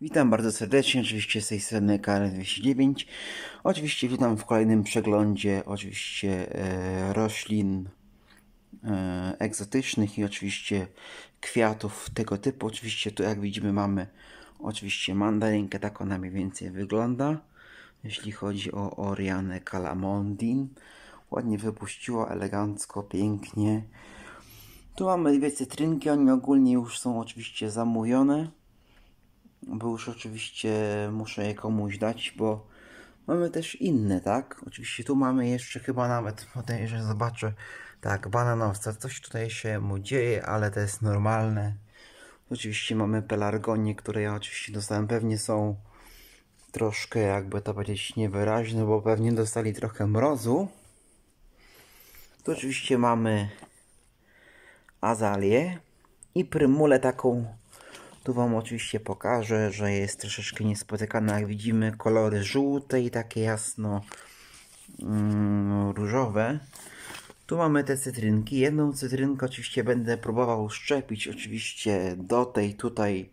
Witam bardzo serdecznie, oczywiście z tej strony KR209. Oczywiście witam w kolejnym przeglądzie oczywiście e, roślin e, egzotycznych i oczywiście kwiatów tego typu. Oczywiście tu jak widzimy mamy oczywiście mandarynkę, tak ona mniej więcej wygląda. Jeśli chodzi o Orianę Calamondin. Ładnie wypuściła, elegancko, pięknie. Tu mamy dwie cytrynki, one ogólnie już są oczywiście zamówione bo już oczywiście muszę je komuś dać, bo mamy też inne, tak? Oczywiście tu mamy jeszcze chyba nawet, że zobaczę, tak, bananowca, coś tutaj się mu dzieje, ale to jest normalne. Oczywiście mamy pelargonie, które ja oczywiście dostałem, pewnie są troszkę, jakby to powiedzieć, niewyraźne, bo pewnie dostali trochę mrozu. Tu oczywiście mamy azalię i prymulę taką tu Wam oczywiście pokażę, że jest troszeczkę niespotykana. Jak widzimy kolory żółte i takie jasno mm, różowe. Tu mamy te cytrynki. Jedną cytrynkę oczywiście będę próbował szczepić oczywiście do tej tutaj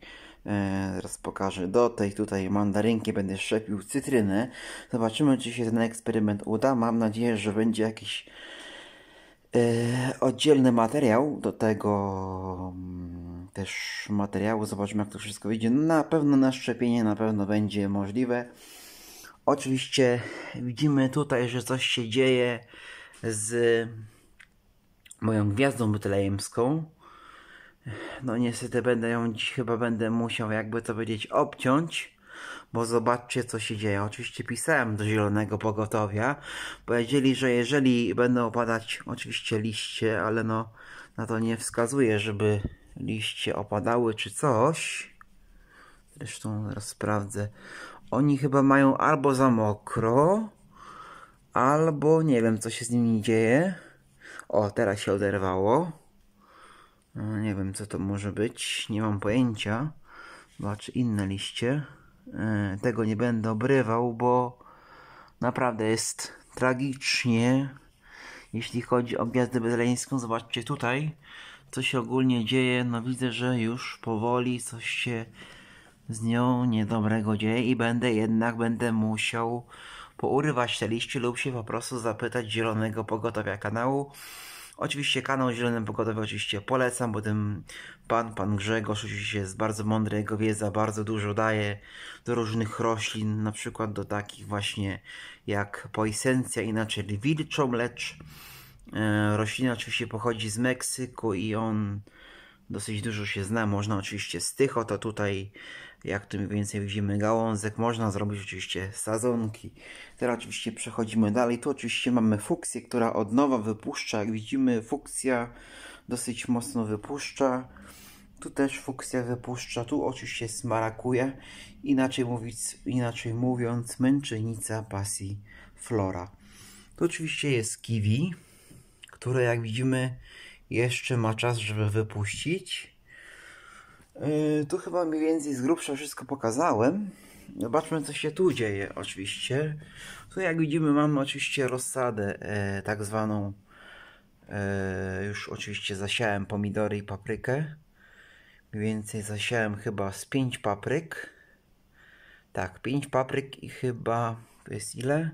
Teraz pokażę do tej tutaj mandarynki będę szczepił cytrynę. Zobaczymy czy się ten eksperyment uda. Mam nadzieję, że będzie jakiś oddzielny materiał do tego mm, też materiału. Zobaczymy jak to wszystko wyjdzie. Na pewno na szczepienie na pewno będzie możliwe. Oczywiście widzimy tutaj, że coś się dzieje z moją gwiazdą betlejemską. No niestety będę ją chyba będę musiał jakby to powiedzieć obciąć. Bo zobaczcie co się dzieje. Oczywiście pisałem do Zielonego Pogotowia. Powiedzieli, że jeżeli będą opadać oczywiście liście, ale no na to nie wskazuje, żeby liście opadały czy coś. Zresztą zaraz sprawdzę. Oni chyba mają albo za mokro, albo nie wiem co się z nimi dzieje. O, teraz się oderwało. No, nie wiem co to może być, nie mam pojęcia. Zobacz inne liście. E, tego nie będę obrywał, bo naprawdę jest tragicznie. Jeśli chodzi o gwiazdę betlejską, zobaczcie tutaj co się ogólnie dzieje, no widzę, że już powoli coś się z nią niedobrego dzieje i będę jednak będę musiał pourywać te liście lub się po prostu zapytać Zielonego Pogotowia kanału. Oczywiście kanał Zielone Pogotowie oczywiście polecam, bo ten pan, pan Grzegorz oczywiście jest bardzo mądry, jego wiedza bardzo dużo daje do różnych roślin, na przykład do takich właśnie jak poisencja, inaczej wilczą, lecz E, roślina oczywiście pochodzi z Meksyku i on dosyć dużo się zna. Można oczywiście z tych oto tutaj, jak mniej więcej widzimy gałązek, można zrobić oczywiście sadzonki. Teraz oczywiście przechodzimy dalej. Tu oczywiście mamy fuksję, która od nowa wypuszcza. Jak widzimy fuksja dosyć mocno wypuszcza. Tu też fuksja wypuszcza. Tu oczywiście smarakuje. Inaczej, mówić, inaczej mówiąc męczennica pasji flora. Tu oczywiście jest kiwi które jak widzimy jeszcze ma czas, żeby wypuścić. Yy, tu chyba mniej więcej z grubsza wszystko pokazałem. Zobaczmy co się tu dzieje oczywiście. Tu jak widzimy mamy oczywiście rozsadę e, tak zwaną e, już oczywiście zasiałem pomidory i paprykę. Mniej więcej zasiałem chyba z 5 papryk. Tak, 5 papryk i chyba to jest ile?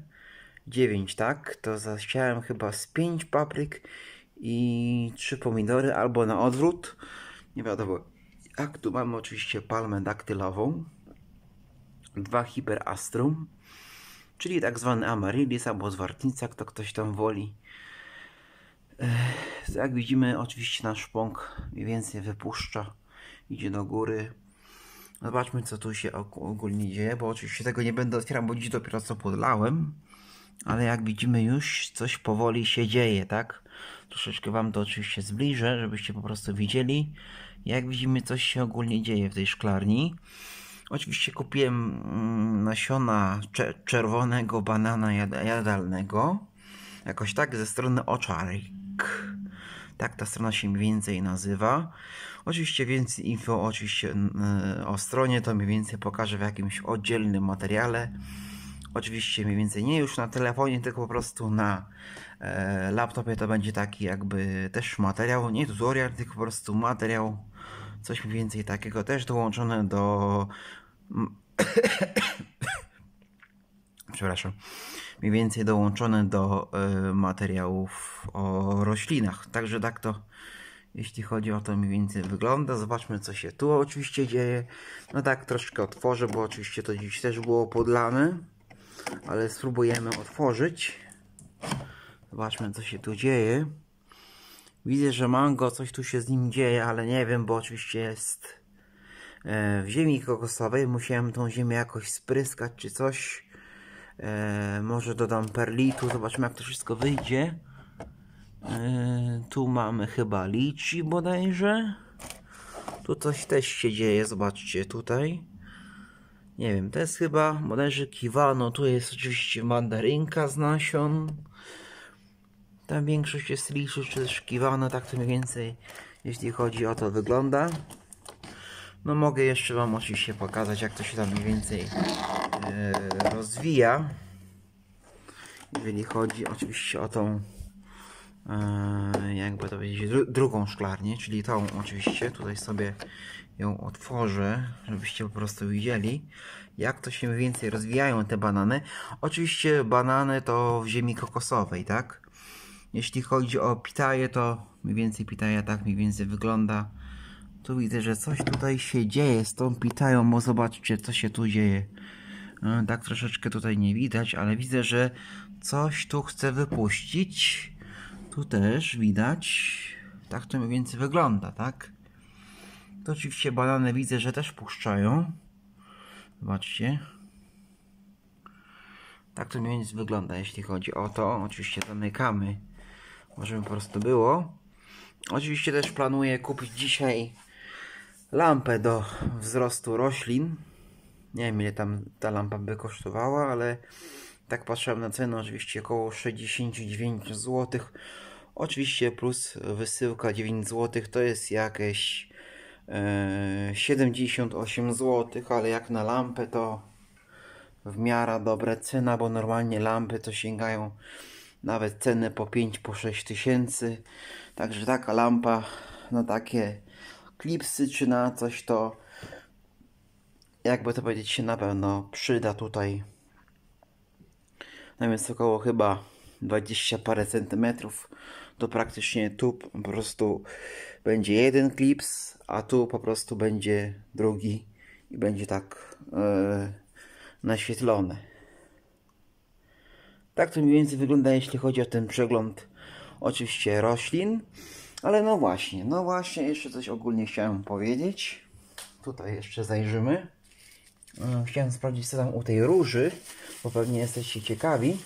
9, tak? To zasiałem chyba z 5 papryk i 3 pomidory, albo na odwrót. Nie wiadomo. Jak tu mamy oczywiście palmę daktylową, dwa hiperastrum, czyli tak zwany amaryllis albo zwartnica, kto ktoś tam woli. Jak widzimy, oczywiście nasz pąk mniej więcej wypuszcza, idzie do góry. Zobaczmy, co tu się ogólnie dzieje, bo oczywiście tego nie będę otwierał, bo dziś dopiero co podlałem ale jak widzimy już coś powoli się dzieje, tak? Troszeczkę Wam to oczywiście zbliżę, żebyście po prostu widzieli, jak widzimy coś się ogólnie dzieje w tej szklarni. Oczywiście kupiłem mm, nasiona czerwonego banana jadalnego, jakoś tak ze strony Oczarek. Tak ta strona się mniej więcej nazywa. Oczywiście więcej info oczywiście o stronie to mniej więcej pokażę w jakimś oddzielnym materiale. Oczywiście mniej więcej nie już na telefonie, tylko po prostu na e, laptopie to będzie taki jakby też materiał, nie tutorial, tylko po prostu materiał, coś mniej więcej takiego też dołączone do przepraszam, mniej więcej dołączone do y, materiałów o roślinach. Także tak to, jeśli chodzi o to, mniej więcej wygląda. Zobaczmy, co się tu oczywiście dzieje. No tak, troszkę otworzę, bo oczywiście to dziś też było podlane, ale spróbujemy otworzyć. Zobaczmy, co się tu dzieje. Widzę, że mango, coś tu się z nim dzieje, ale nie wiem, bo oczywiście jest e, w ziemi kokosowej. Musiałem tą ziemię jakoś spryskać czy coś. E, może dodam perlitu, zobaczmy jak to wszystko wyjdzie. E, tu mamy chyba lici bodajże. Tu coś też się dzieje, zobaczcie tutaj. Nie wiem, to jest chyba bodajże kiwano. Tu jest oczywiście mandarynka z nasion. Tam większość jest liczy czy też kiwano, tak to mniej więcej jeśli chodzi o to wygląda. No mogę jeszcze Wam oczywiście pokazać jak to się tam mniej więcej e, rozwija. Jeżeli chodzi oczywiście o tą e, jakby to powiedzieć dru drugą szklarnię, czyli tą oczywiście. Tutaj sobie ją otworzę, żebyście po prostu widzieli jak to się mniej więcej rozwijają te banany. Oczywiście banany to w ziemi kokosowej, tak? Jeśli chodzi o pitaje, to mniej więcej pitaja tak mniej więcej wygląda. Tu widzę, że coś tutaj się dzieje z tą pitają, bo zobaczcie, co się tu dzieje. E, tak troszeczkę tutaj nie widać, ale widzę, że coś tu chce wypuścić. Tu też widać. Tak to mniej więcej wygląda, tak? To oczywiście banany widzę, że też puszczają. Zobaczcie. Tak to mniej więcej wygląda, jeśli chodzi o to. Oczywiście zamykamy, może by po prostu było. Oczywiście też planuję kupić dzisiaj lampę do wzrostu roślin. Nie wiem ile tam ta lampa by kosztowała, ale tak patrzyłem na cenę, oczywiście około 69 zł. Oczywiście plus wysyłka 9 zł to jest jakieś 78 zł, ale jak na lampę to w miarę dobra cena, bo normalnie lampy to sięgają nawet ceny po 5 po 6 tysięcy. Także taka lampa na takie klipsy czy na coś to jakby to powiedzieć się na pewno przyda tutaj. No więc około chyba 20 parę centymetrów to praktycznie tu po prostu będzie jeden klips, a tu po prostu będzie drugi i będzie tak yy, naświetlone. Tak to mniej więcej wygląda jeśli chodzi o ten przegląd oczywiście roślin. Ale no właśnie, no właśnie, jeszcze coś ogólnie chciałem powiedzieć. Tutaj jeszcze zajrzymy. E, chciałem sprawdzić co tam u tej róży, bo pewnie jesteście ciekawi.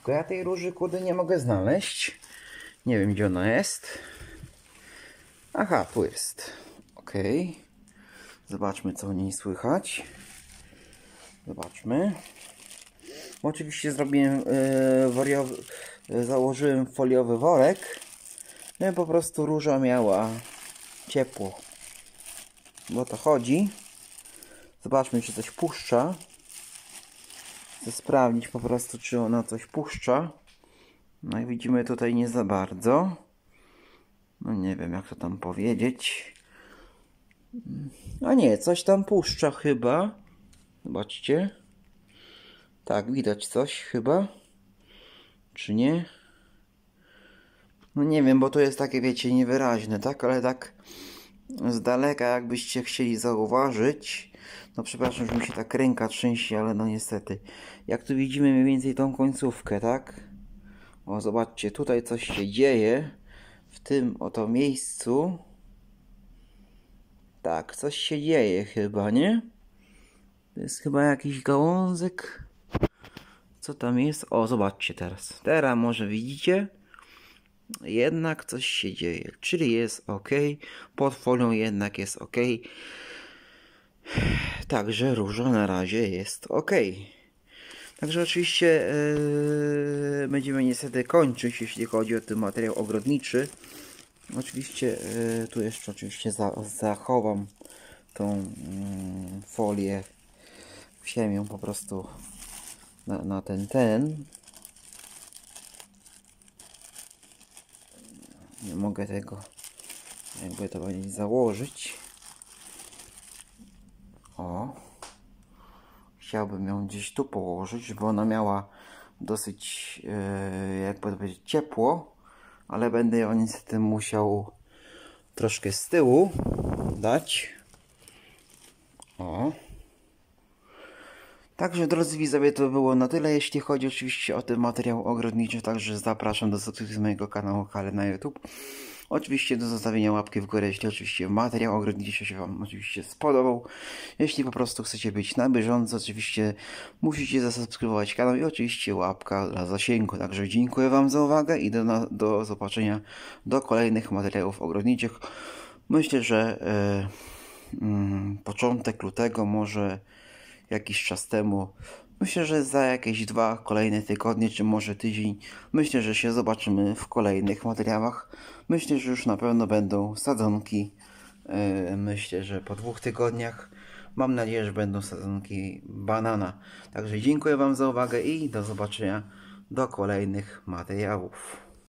Tylko ja tej róży kurde nie mogę znaleźć. Nie wiem gdzie ona jest. Aha, tu jest. Ok. Zobaczmy co u niej słychać. Zobaczmy. Oczywiście zrobiłem yy, założyłem foliowy worek. No po prostu róża miała ciepło. Bo to chodzi. Zobaczmy, czy coś puszcza. Chcę sprawdzić po prostu, czy ona coś puszcza. No jak widzimy tutaj nie za bardzo. No nie wiem, jak to tam powiedzieć. A nie, coś tam puszcza chyba. Zobaczcie. Tak, widać coś chyba. Czy nie? No nie wiem, bo to jest takie, wiecie, niewyraźne, tak? Ale tak z daleka, jakbyście chcieli zauważyć. No przepraszam, że mi się tak ręka trzęsie, ale no niestety. Jak tu widzimy mniej więcej tą końcówkę, tak? O, zobaczcie, tutaj coś się dzieje. W tym oto miejscu. Tak, coś się dzieje chyba, nie? To jest chyba jakiś gałązek. Co tam jest? O, zobaczcie teraz. Teraz może widzicie? Jednak coś się dzieje. Czyli jest ok. Pod folią jednak jest ok. Także róża na razie jest ok. Także oczywiście yy, będziemy niestety kończyć, jeśli chodzi o ten materiał ogrodniczy. Oczywiście yy, tu jeszcze oczywiście za, zachowam tą yy, folię ziemią po prostu na, na ten ten. Nie mogę tego jakby to powiedzieć założyć. O. Chciałbym ją gdzieś tu położyć, żeby ona miała dosyć, e, jakby to powiedzieć, ciepło, ale będę ją niestety musiał troszkę z tyłu dać. O. Także drodzy widzowie, to było na tyle, jeśli chodzi oczywiście o ten materiał ogrodniczy, także zapraszam do subskrypcji mojego kanału Kale na YouTube. Oczywiście do zostawienia łapki w górę, jeśli oczywiście materiał ogrodniczy się Wam oczywiście spodobał. Jeśli po prostu chcecie być na bieżąco, oczywiście musicie zasubskrybować kanał i oczywiście łapka dla zasięgu. Także dziękuję Wam za uwagę i do, do zobaczenia do kolejnych materiałów ogrodniczych. Myślę, że e, mm, początek lutego może jakiś czas temu. Myślę, że za jakieś dwa kolejne tygodnie, czy może tydzień, myślę, że się zobaczymy w kolejnych materiałach. Myślę, że już na pewno będą sadzonki. Yy, myślę, że po dwóch tygodniach. Mam nadzieję, że będą sadzonki banana. Także dziękuję Wam za uwagę i do zobaczenia do kolejnych materiałów.